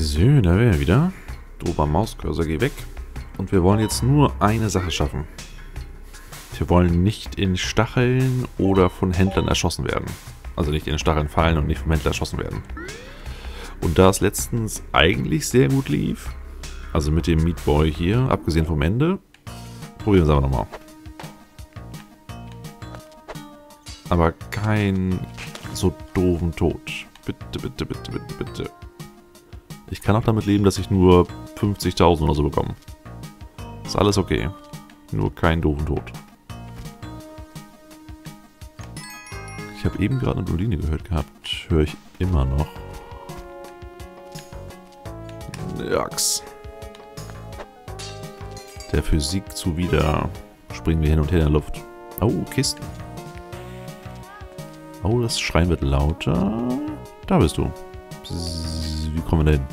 So, da wären wir wieder. Dober Mauscursor, geh weg. Und wir wollen jetzt nur eine Sache schaffen. Wir wollen nicht in Stacheln oder von Händlern erschossen werden. Also nicht in Stacheln fallen und nicht vom Händler erschossen werden. Und da es letztens eigentlich sehr gut lief, also mit dem Meat Boy hier, abgesehen vom Ende, probieren wir es aber nochmal. Aber kein so doofen Tod. Bitte, bitte, bitte, bitte, bitte. Ich kann auch damit leben, dass ich nur 50.000 oder so bekomme. Ist alles okay. Nur kein doofen Tod. Ich habe eben gerade eine Bluline gehört gehabt. Höre ich immer noch. Jax. Der Physik zuwider. Springen wir hin und her in der Luft. Oh, Kisten. Oh, das Schreien wird lauter. Da bist du. Wie kommen wir da hin?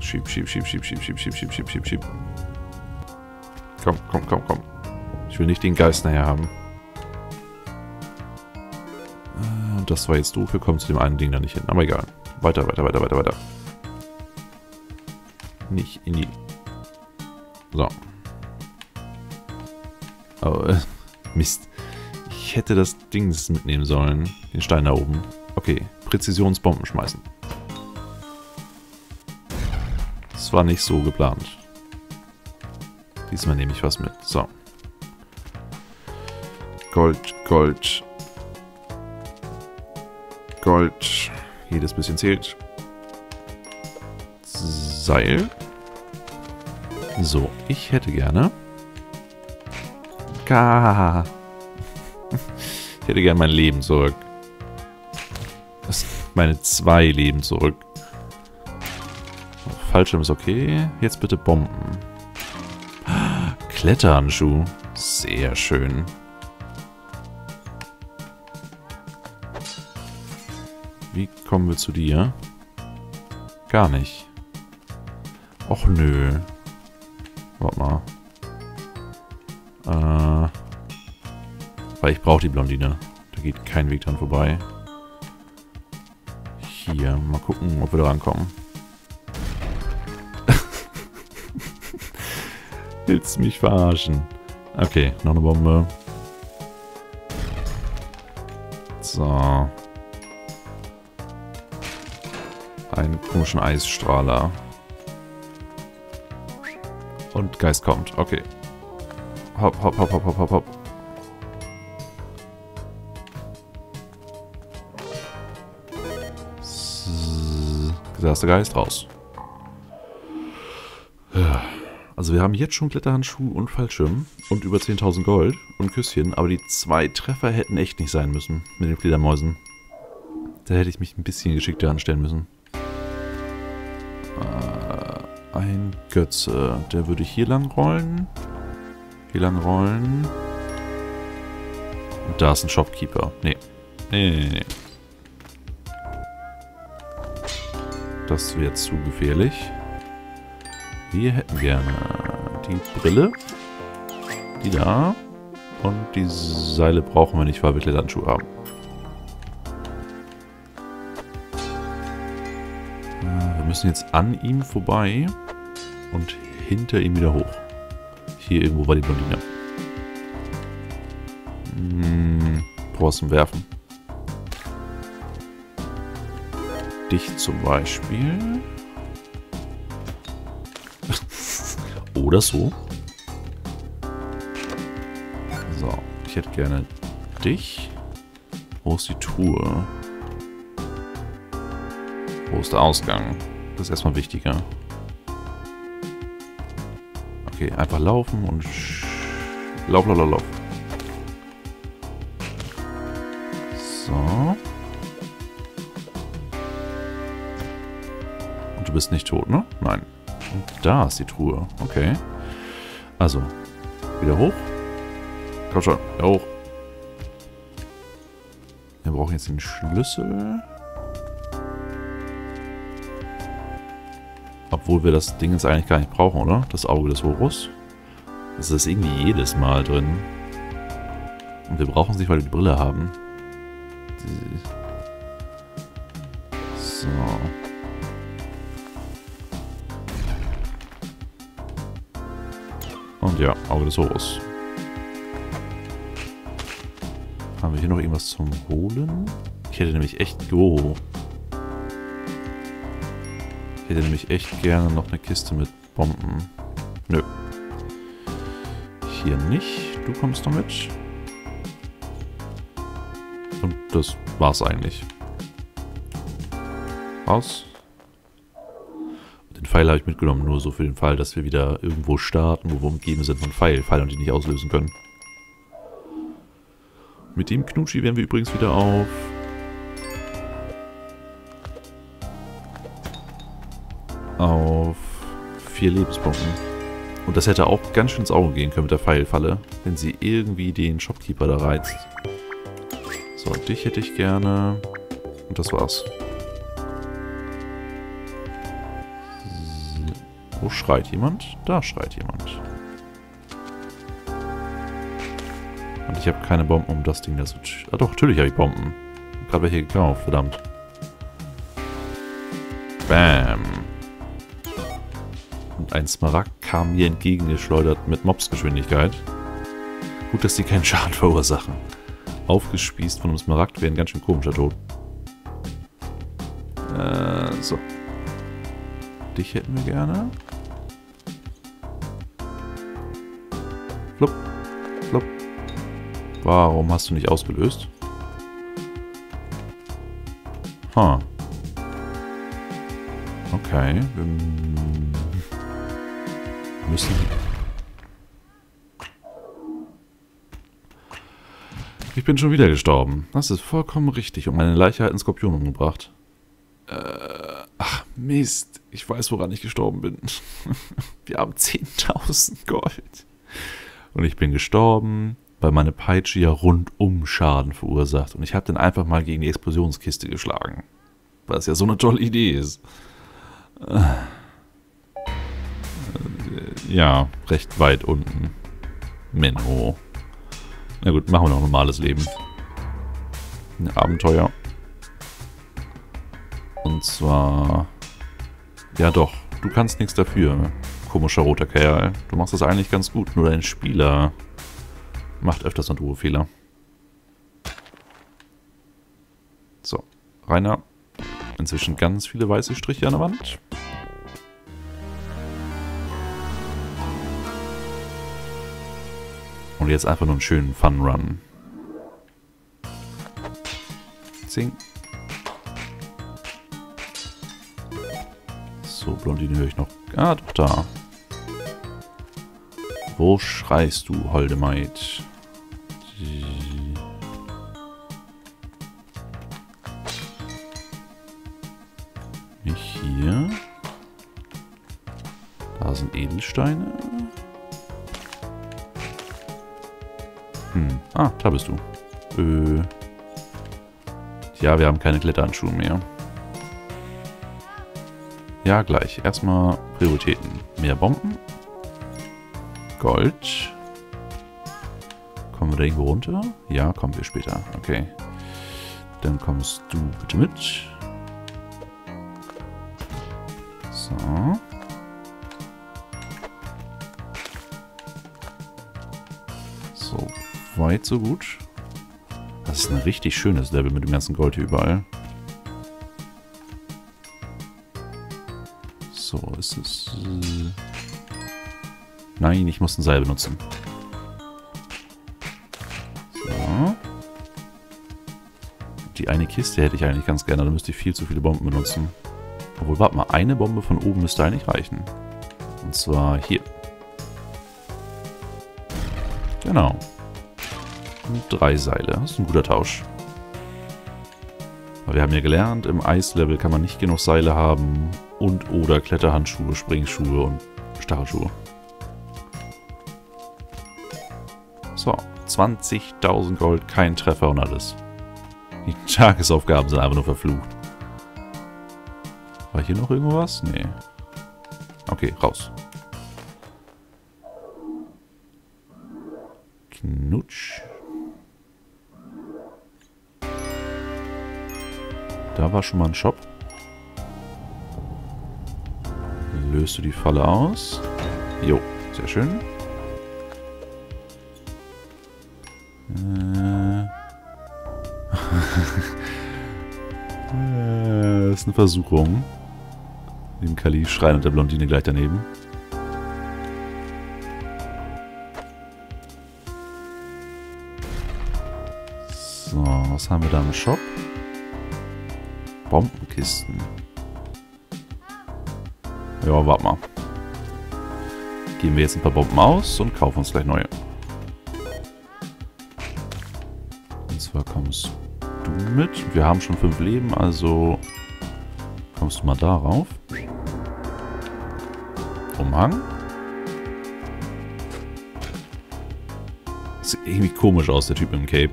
Schieb, schieb, schieb, schieb, schieb, schieb, schieb, schieb, schieb, schieb, schieb. Komm, komm, komm, komm. Ich will nicht den Geist nachher haben. Äh, das war jetzt doof. Wir kommen zu dem einen Ding da nicht hin. Aber egal. Weiter, weiter, weiter, weiter, weiter. Nicht in die... So. Oh, äh, Mist. Ich hätte das Dings mitnehmen sollen. Den Stein da oben. Okay, Präzisionsbomben schmeißen. Das war nicht so geplant. Diesmal nehme ich was mit. So. Gold, Gold. Gold. Jedes bisschen zählt. Seil. So, ich hätte gerne... Ka. Ich hätte gerne mein Leben zurück. Meine zwei Leben zurück. Fallschirm ist okay. Jetzt bitte Bomben. Kletterhandschuh. Sehr schön. Wie kommen wir zu dir? Gar nicht. Och nö. Warte mal. Äh, weil ich brauche die Blondine. Da geht kein Weg dran vorbei. Hier, mal gucken, ob wir da rankommen. Willst mich verarschen? Okay, noch eine Bombe. So. Einen komischen Eisstrahler. Und Geist kommt. Okay. Hopp, hopp, hopp, hopp, hopp, hopp, hopp. Da ist der Geist raus. Also wir haben jetzt schon Kletterhandschuh und Fallschirm und über 10.000 Gold und Küsschen, aber die zwei Treffer hätten echt nicht sein müssen mit den Fledermäusen. Da hätte ich mich ein bisschen geschickter anstellen müssen. Äh, ein Götze, der würde hier lang rollen. Hier lang rollen. Und da ist ein Shopkeeper. Nee. Nee, nee, nee. Das wäre zu gefährlich. Wir hätten gerne die Brille. Die da. Und die Seile brauchen wir nicht, weil wir Kletterhandschuhe haben. Wir müssen jetzt an ihm vorbei und hinter ihm wieder hoch. Hier irgendwo war die Blondine. Hm, du Werfen. Dich zum Beispiel. Oder so. So, ich hätte gerne dich. Wo ist die Truhe? Wo ist der Ausgang? Das ist erstmal wichtiger. Okay, einfach laufen und... Lauf, lauf, lauf, lauf. Bist nicht tot, ne? Nein. Und da ist die Truhe. Okay. Also, wieder hoch. Komm schon, wieder hoch. Wir brauchen jetzt den Schlüssel. Obwohl wir das Ding jetzt eigentlich gar nicht brauchen, oder? Das Auge des Horus. Das ist irgendwie jedes Mal drin. Und wir brauchen es nicht, weil wir die Brille haben. So. Ja, Auge des Horus. Haben wir hier noch irgendwas zum Holen? Ich hätte nämlich echt... Oh. Ich hätte nämlich echt gerne noch eine Kiste mit Bomben. Nö. Hier nicht. Du kommst noch mit. Und das war's eigentlich. Raus. Pfeil habe ich mitgenommen, nur so für den Fall, dass wir wieder irgendwo starten, wo wir umgeben sind von Pfeil, Pfeil und die nicht auslösen können. Mit dem Knutschi werden wir übrigens wieder auf... Auf vier Lebenspunkten. Und das hätte auch ganz schön ins Auge gehen können mit der Pfeilfalle, wenn sie irgendwie den Shopkeeper da reizt. So, dich hätte ich gerne. Und das war's. Wo schreit jemand? Da schreit jemand. Und ich habe keine Bomben, um das Ding da zu... Ah doch, natürlich habe ich Bomben. Gerade welche gekauft, verdammt. Bam. Und ein Smaragd kam mir entgegengeschleudert mit Mobsgeschwindigkeit. Gut, dass die keinen Schaden verursachen. Aufgespießt von einem Smaragd wäre ein ganz schön komischer Tod. Äh, so. Dich hätten wir gerne. Flupp. Flupp. Warum hast du nicht ausgelöst? Huh. Okay. Wir müssen... Ich bin schon wieder gestorben. Das ist vollkommen richtig. Und meine Leiche hat einen Skorpion umgebracht. Äh, Mist. Ich weiß, woran ich gestorben bin. Wir haben 10.000 Gold. Und ich bin gestorben, weil meine Peitsche ja rundum Schaden verursacht. Und ich habe dann einfach mal gegen die Explosionskiste geschlagen. Was ja so eine tolle Idee ist. Äh, ja, recht weit unten. Menno. Na gut, machen wir noch ein normales Leben. Ein Abenteuer. Und zwar... Ja doch, du kannst nichts dafür, komischer roter Kerl. Du machst das eigentlich ganz gut, nur dein Spieler macht öfters Naturfehler. So, Rainer. Inzwischen ganz viele weiße Striche an der Wand. Und jetzt einfach nur einen schönen Fun-Run. Zing. Blondine höre ich noch. Ah, doch da. Wo schreist du, holde Maid? Nicht hier. Da sind Edelsteine. Hm. Ah, da bist du. Äh. Ja, wir haben keine Kletterhandschuhe mehr. Ja, gleich. Erstmal Prioritäten. Mehr Bomben. Gold. Kommen wir da irgendwo runter? Ja, kommen wir später. Okay. Dann kommst du bitte mit. So. So, weit so gut. Das ist ein richtig schönes Level mit dem ganzen Gold hier überall. So, ist es... Äh Nein, ich muss ein Seil benutzen. So. Die eine Kiste hätte ich eigentlich ganz gerne, da müsste ich viel zu viele Bomben benutzen. Obwohl, warte mal, eine Bombe von oben müsste eigentlich reichen. Und zwar hier. Genau. Und drei Seile. Das ist ein guter Tausch. Aber wir haben ja gelernt, im Eislevel kann man nicht genug Seile haben und oder Kletterhandschuhe, Springschuhe und Stachelschuhe. So, 20.000 Gold, kein Treffer und alles. Die Tagesaufgaben sind einfach nur verflucht. War hier noch irgendwo was? Nee. Okay, raus. Knutsch. Da war schon mal ein Shop. Löst du die Falle aus? Jo, sehr schön. Äh. äh, ist eine Versuchung. Neben Kali schreien und der Blondine gleich daneben. So, was haben wir da im Shop? Bombenkisten. Ja, warte mal. Geben wir jetzt ein paar Bomben aus und kaufen uns gleich neue. Und zwar kommst du mit. Wir haben schon fünf Leben, also kommst du mal darauf. Umhang. Sieht irgendwie komisch aus, der Typ im Cape.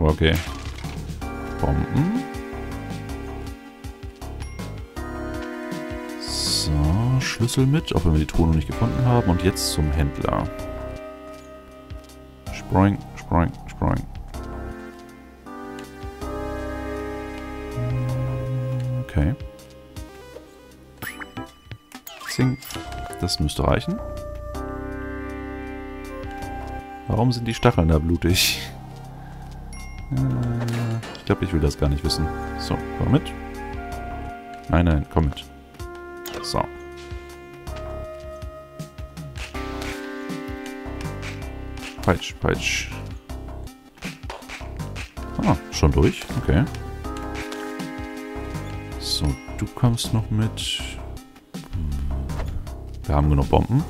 Okay. Bomben. Schlüssel mit, auch wenn wir die Truhe noch nicht gefunden haben. Und jetzt zum Händler. Sproing, sproing, sproing. Okay. Zing. Das müsste reichen. Warum sind die Stacheln da blutig? Äh, ich glaube, ich will das gar nicht wissen. So, komm mit. Nein, nein, komm mit. So. Peitsch, peitsch. Ah, schon durch? Okay. So, du kommst noch mit. Wir haben genug Bomben.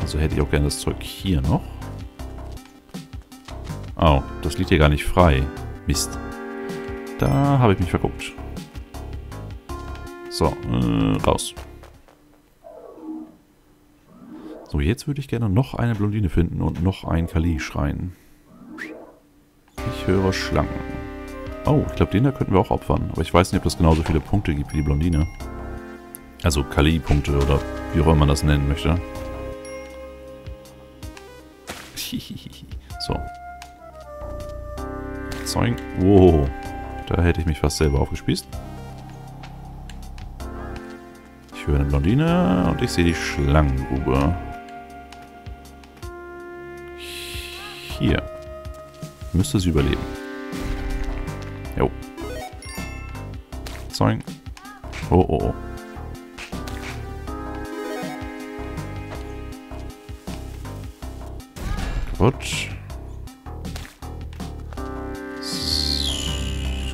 Also hätte ich auch gerne das Zeug hier noch. Oh, das liegt hier gar nicht frei. Mist. Da habe ich mich verguckt. So, äh, raus. So, jetzt würde ich gerne noch eine Blondine finden und noch einen Kali schreien. Ich höre Schlangen. Oh, ich glaube, den da könnten wir auch opfern. Aber ich weiß nicht, ob das genauso viele Punkte gibt wie die Blondine. Also Kali-Punkte oder wie auch immer man das nennen möchte. so. Zeug. Wow. Da hätte ich mich fast selber aufgespießt. Ich höre eine Blondine und ich sehe die Schlangengrube. Hier. Müsste sie überleben. Jo. Zeug. Oh, oh, oh. Kaputt.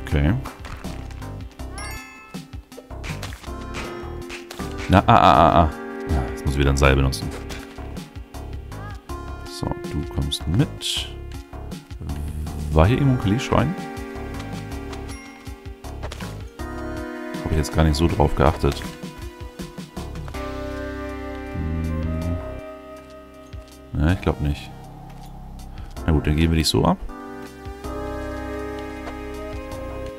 Okay. Na, ah, ah, ah, ah. Jetzt muss ich wieder ein Seil benutzen. Kommst mit. War hier irgendwo ein Kali-Schrein? Habe ich jetzt gar nicht so drauf geachtet. Hm. Ja, ich glaube nicht. Na gut, dann gehen wir dich so ab.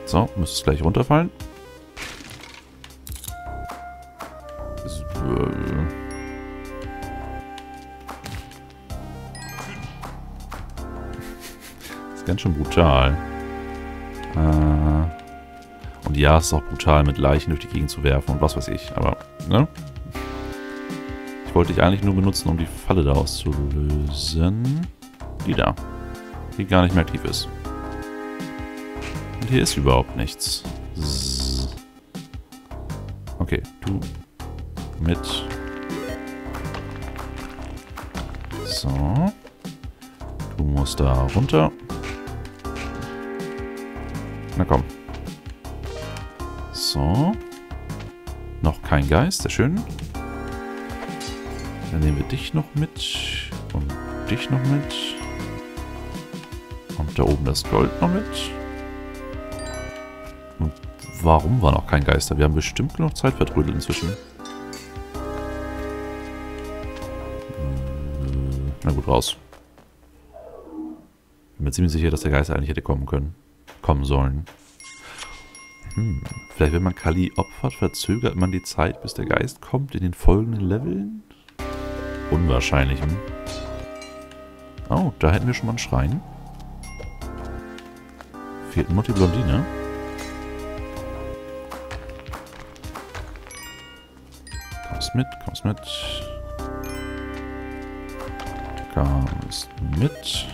So, müsste es gleich runterfallen. Ganz schön brutal. Äh und ja, es ist auch brutal, mit Leichen durch die Gegend zu werfen und was weiß ich. Aber, ne? Ich wollte dich eigentlich nur benutzen, um die Falle da auszulösen. Die da. Die gar nicht mehr aktiv ist. Und hier ist überhaupt nichts. Okay, du mit. So. Du musst da runter. Na komm. So. Noch kein Geist, sehr schön. Dann nehmen wir dich noch mit. Und dich noch mit. Und da oben das Gold noch mit. Warum war noch kein Geister? Wir haben bestimmt genug Zeit vertrödelt inzwischen. Hm, na gut, raus. Bin mir ziemlich sicher, dass der Geist eigentlich hätte kommen können. Kommen sollen. Hm, vielleicht wenn man Kali opfert, verzögert man die Zeit, bis der Geist kommt in den folgenden Leveln? Unwahrscheinlich, hm? Oh, da hätten wir schon mal einen Schrein. Fehlt nur die Blondine. Kommst mit, kommst mit. Kommst mit.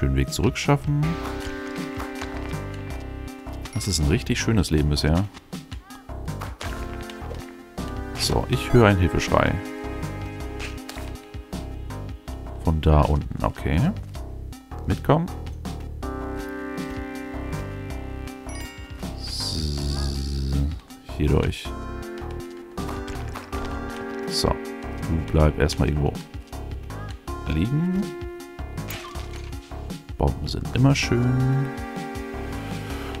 Schönen Weg zurückschaffen. Das ist ein richtig schönes Leben bisher. So, ich höre einen Hilfeschrei. Von da unten, okay. Mitkommen. Hier durch. So, du bleib erstmal irgendwo liegen. Bomben sind immer schön.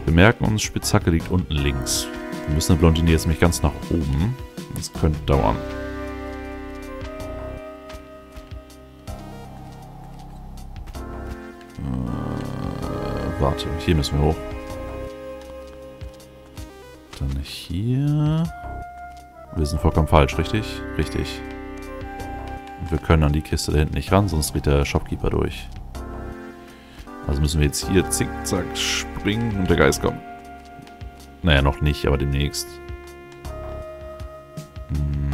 Wir merken uns, Spitzhacke liegt unten links. Wir müssen eine Blondine jetzt nämlich ganz nach oben. Das könnte dauern. Äh, warte, hier müssen wir hoch. Dann hier. Wir sind vollkommen falsch, richtig? Richtig. Und wir können an die Kiste da hinten nicht ran, sonst dreht der Shopkeeper durch. Also müssen wir jetzt hier zickzack springen und der Geist kommt. Naja, noch nicht, aber demnächst. Hm.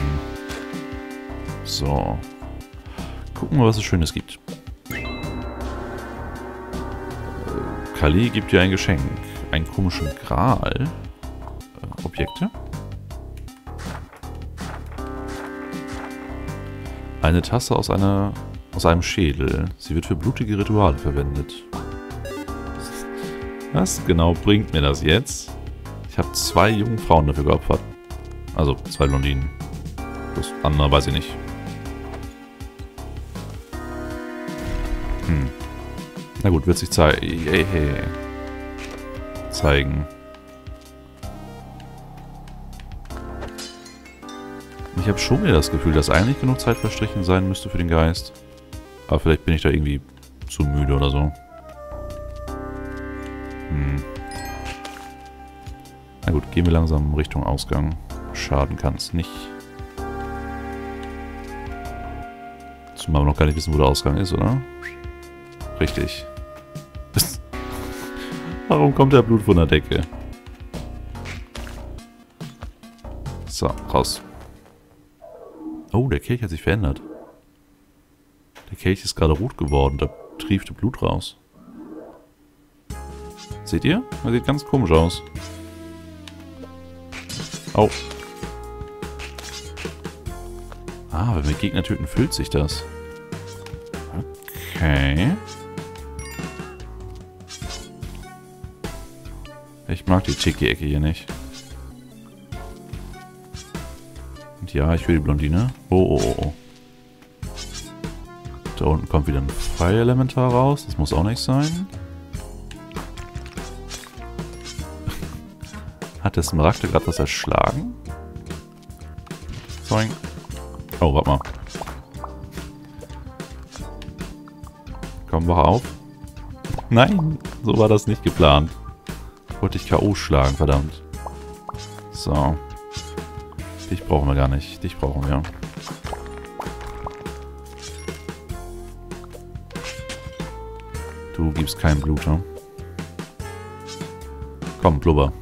So. Gucken wir, was es Schönes gibt. Kali gibt dir ein Geschenk. Einen komischen Gral. Äh, Objekte. Eine Tasse aus, einer, aus einem Schädel. Sie wird für blutige Rituale verwendet. Was genau bringt mir das jetzt? Ich habe zwei jungen Frauen dafür geopfert. Also zwei Blondinen. Das andere weiß ich nicht. Hm. Na gut, wird sich zei hey, hey. zeigen. Ich habe schon wieder das Gefühl, dass eigentlich genug Zeit verstrichen sein müsste für den Geist. Aber vielleicht bin ich da irgendwie zu müde oder so. Gut, gehen wir langsam Richtung Ausgang. Schaden kann es nicht. Zumal wir noch gar nicht wissen, wo der Ausgang ist, oder? Richtig. Warum kommt der Blut von der Decke? So, raus. Oh, der Kelch hat sich verändert. Der Kelch ist gerade rot geworden. Da triefte Blut raus. Seht ihr? Er sieht ganz komisch aus. Oh. Ah, wenn wir Gegner töten, füllt sich das. Okay. Ich mag die Chicky-Ecke hier nicht. Und ja, ich will die Blondine. Oh, oh, oh, oh. Da unten kommt wieder ein Feuerelementar raus. Das muss auch nicht sein. Hat der Smaragde gerade was erschlagen? Zoing. Oh, warte mal. Komm, wach auf. Nein, so war das nicht geplant. Wollte ich K.O. schlagen, verdammt. So. Dich brauchen wir gar nicht. Dich brauchen wir. Du gibst kein Blut, ne? Komm, blubber.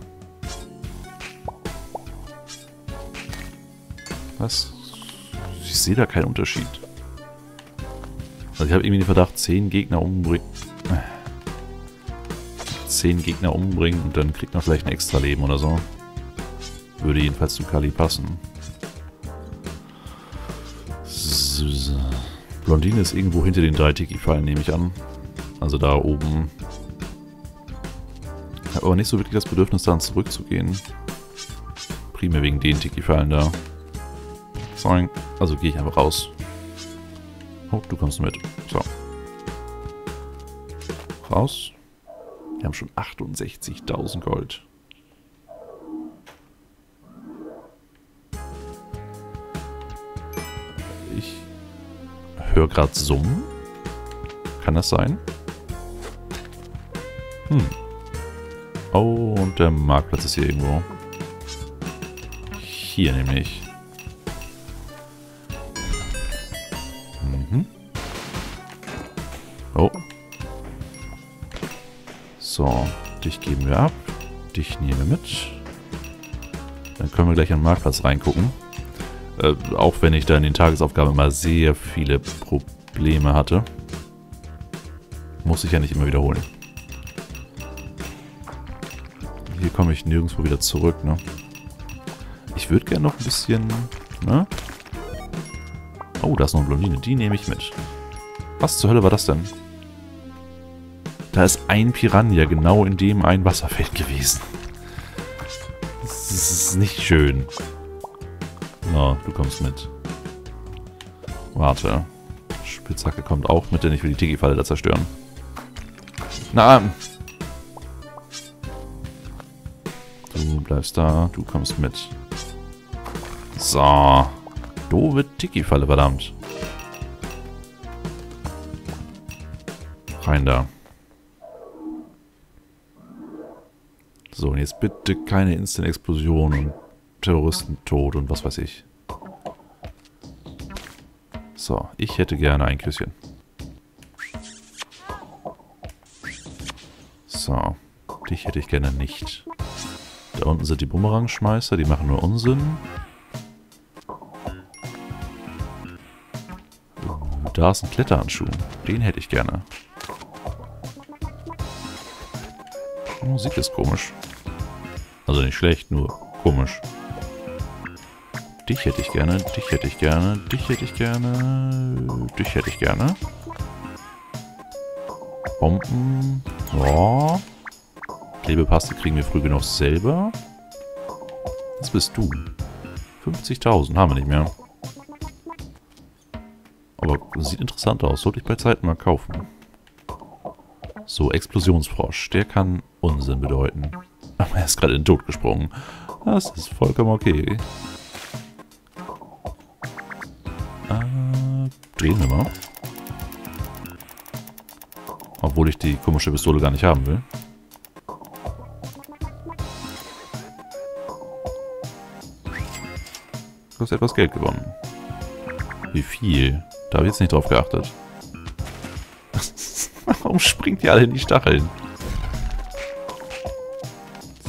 Was? Ich sehe da keinen Unterschied. Also ich habe irgendwie den Verdacht, 10 Gegner umbringen. 10 Gegner umbringen und dann kriegt man vielleicht ein extra Leben oder so. Würde jedenfalls zu Kali passen. Blondine ist irgendwo hinter den drei Tiki-Fallen, nehme ich an. Also da oben. Ich habe aber nicht so wirklich das Bedürfnis, dann zurückzugehen. Primär wegen den Tiki-Fallen da. Sorry. Also gehe ich einfach raus. Oh, du kommst mit. So. Raus. Wir haben schon 68.000 Gold. Ich höre gerade Summen. Kann das sein? Hm. Oh, und der Marktplatz ist hier irgendwo. Hier nämlich. So, dich geben wir ab. Dich nehmen wir mit. Dann können wir gleich an den Marktplatz reingucken. Äh, auch wenn ich da in den Tagesaufgaben mal sehr viele Probleme hatte. Muss ich ja nicht immer wiederholen. Hier komme ich nirgendwo wieder zurück, ne? Ich würde gerne noch ein bisschen, ne? Oh, da ist noch eine Blondine. Die nehme ich mit. Was zur Hölle war das denn? Da ist ein Piranha genau in dem ein Wasserfeld gewesen. Das ist nicht schön. So, du kommst mit. Warte. Spitzhacke kommt auch mit, denn ich will die Tiki-Falle da zerstören. Na! Du bleibst da, du kommst mit. So. Doofe Tiki-Falle, verdammt. Rein da. So, und jetzt bitte keine Instant-Explosion und Terroristentod und was weiß ich. So, ich hätte gerne ein Küsschen. So, dich hätte ich gerne nicht. Da unten sind die Bumerangschmeißer, die machen nur Unsinn. Da ist ein Kletterhandschuh. Den hätte ich gerne. Die Musik ist komisch. Also nicht schlecht, nur komisch. Dich hätte ich gerne, dich hätte ich gerne, dich hätte ich gerne, dich hätte ich gerne. Bomben. Ja. Klebepaste kriegen wir früh genug selber. Was bist du? 50.000 haben wir nicht mehr. Aber sieht interessant aus. Sollte ich bei Zeit mal kaufen. So, Explosionsfrosch. Der kann Unsinn bedeuten. Aber er ist gerade in den Tod gesprungen. Das ist vollkommen okay. Äh, drehen wir mal. Obwohl ich die komische Pistole gar nicht haben will. Du hast etwas Geld gewonnen. Wie viel? Da habe ich jetzt nicht drauf geachtet. Warum springt ihr alle in die Stacheln?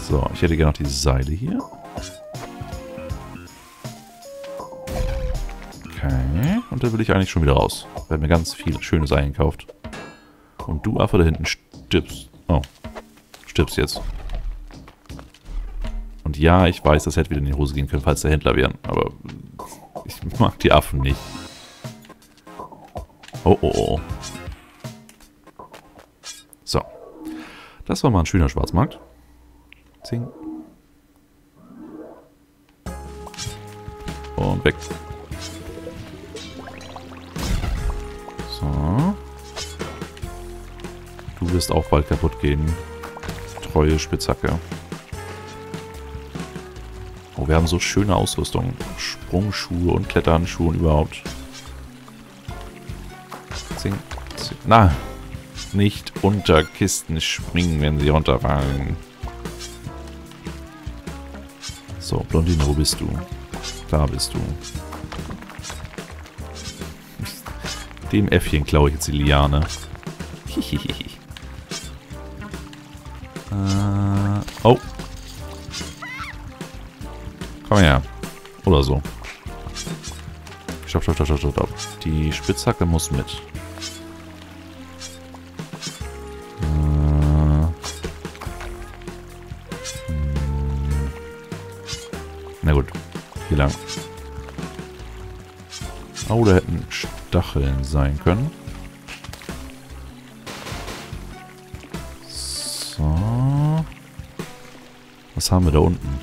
So, ich hätte gerne noch die Seile hier. Okay, und da will ich eigentlich schon wieder raus. Wir haben mir ganz viele schöne Seilen gekauft. Und du Affe da hinten stirbst. Oh, stirbst jetzt. Und ja, ich weiß, das hätte wieder in die Hose gehen können, falls der Händler wären. Aber ich mag die Affen nicht. Oh, oh, oh. So. Das war mal ein schöner Schwarzmarkt. Zing. Und weg. So. Du wirst auch bald kaputt gehen. Treue Spitzhacke. Oh, wir haben so schöne Ausrüstung. Sprungschuhe und Kletterhandschuhe und überhaupt. Zing, zing. Na, nicht unter Kisten springen, wenn sie runterfallen. So, Blondine, wo bist du? Da bist du. Dem Äffchen klaue ich jetzt die Liane. äh, oh. Komm her. Oder so. Stopp, stopp, stopp, stopp, stopp. Die Spitzhacke muss mit. Oh, da hätten Stacheln sein können. So. Was haben wir da unten?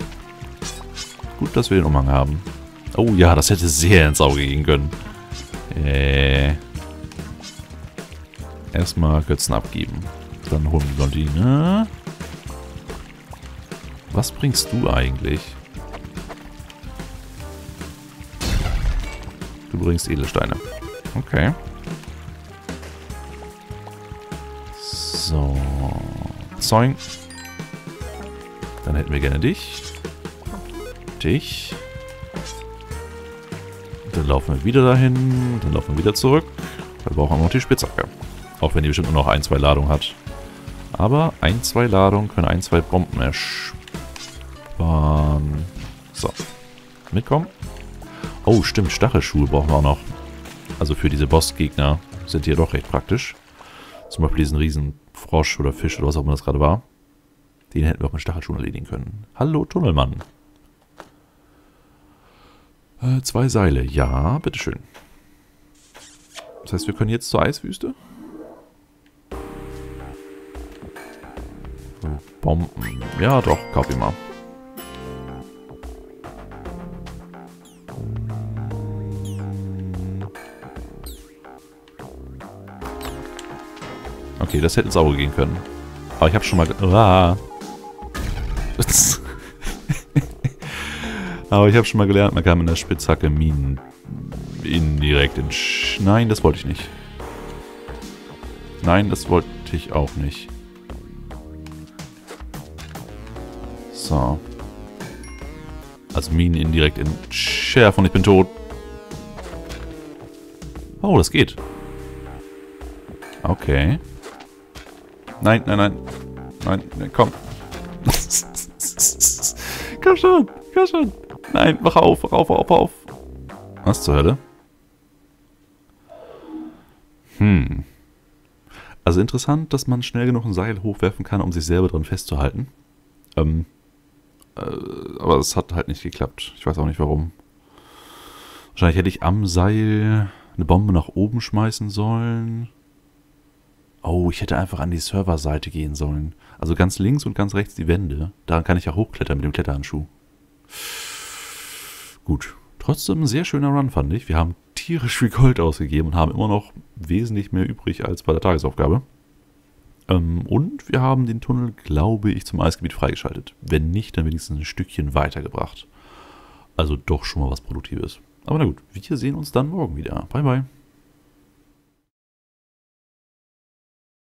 Gut, dass wir den Umhang haben. Oh ja, das hätte sehr ins Auge gehen können. Äh. Erstmal Götzen abgeben. Dann holen wir Blondine. Was bringst du eigentlich? Bringst Edelsteine. Okay. So. Zoing. Dann hätten wir gerne dich. Dich. Dann laufen wir wieder dahin. Dann laufen wir wieder zurück. Wir brauchen noch die Spitzhacke. Auch wenn die bestimmt nur noch ein, zwei Ladungen hat. Aber ein, zwei Ladungen können ein, zwei Bomben ersparen. So. Mitkommen. Oh, stimmt. Stachelschuhe brauchen wir auch noch. Also für diese Bossgegner sind die ja doch recht praktisch. Zum Beispiel diesen riesen Frosch oder Fisch oder was auch immer das gerade war. Den hätten wir auch mit Stachelschuhen erledigen können. Hallo, Tunnelmann. Äh, zwei Seile. Ja, bitteschön. Das heißt, wir können jetzt zur Eiswüste? Bomben. Ja, doch, kauf ihn mal. Das hätte ins Auge gehen können. Aber ich habe schon mal... Ah. Aber ich habe schon mal gelernt, man kann mit der Spitzhacke Minen indirekt in... Sch Nein, das wollte ich nicht. Nein, das wollte ich auch nicht. So. Also Minen indirekt in Schärfe und ich bin tot. Oh, das geht. Okay. Nein, nein, nein. Nein, nein komm. komm schon, komm schon. Nein, wach auf, wach auf, wach auf, auf. Was zur Hölle? Hm. Also interessant, dass man schnell genug ein Seil hochwerfen kann, um sich selber dran festzuhalten. Ähm, äh, aber es hat halt nicht geklappt. Ich weiß auch nicht warum. Wahrscheinlich hätte ich am Seil eine Bombe nach oben schmeißen sollen. Oh, ich hätte einfach an die Serverseite gehen sollen. Also ganz links und ganz rechts die Wände. Daran kann ich ja hochklettern mit dem Kletterhandschuh. Gut. Trotzdem ein sehr schöner Run, fand ich. Wir haben tierisch viel Gold ausgegeben und haben immer noch wesentlich mehr übrig als bei der Tagesaufgabe. Ähm, und wir haben den Tunnel, glaube ich, zum Eisgebiet freigeschaltet. Wenn nicht, dann wenigstens ein Stückchen weitergebracht. Also doch schon mal was Produktives. Aber na gut, wir sehen uns dann morgen wieder. Bye, bye.